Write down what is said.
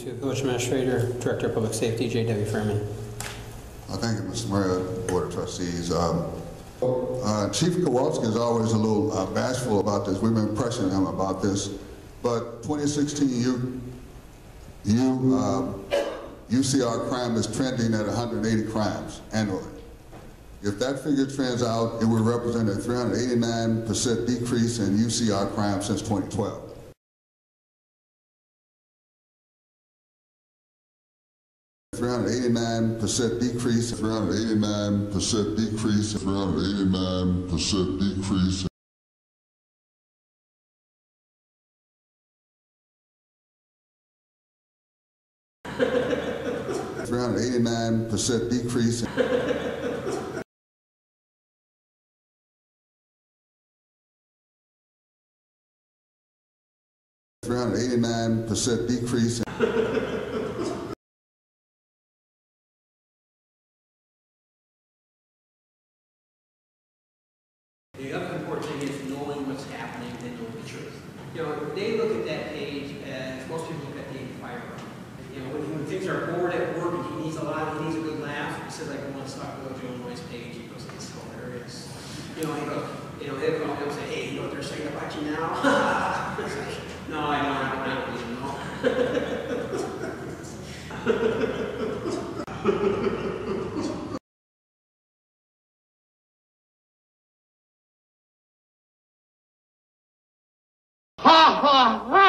To Village Administrator, Director of Public Safety, J.W. Fairman. Uh, Thank you, Mr. Mayor, Board of Trustees. Um, uh, Chief Kowalski is always a little uh, bashful about this. We've been pressing him about this. But 2016, you, you, um, UCR crime is trending at 180 crimes annually. If that figure trends out, it will represent a 389% decrease in UCR crime since 2012. Three hundred eighty-nine percent decrease. Three hundred eighty-nine percent decrease. Three hundred eighty-nine percent decrease. Three hundred eighty-nine percent decrease. Three hundred eighty-nine percent decrease. The other important thing is knowing what's happening and knowing the truth. You know, they look at that page as most people look at the firearm. You know, when, when things are bored at work and he needs a lot, he needs a good laugh, he says like, to stop Bill Illinois page, he goes, it's hilarious. You know, he goes, you know, he'll go, he'll say, hey, you know what they're saying about you now? No, I don't, I don't, I don't even know. Ha!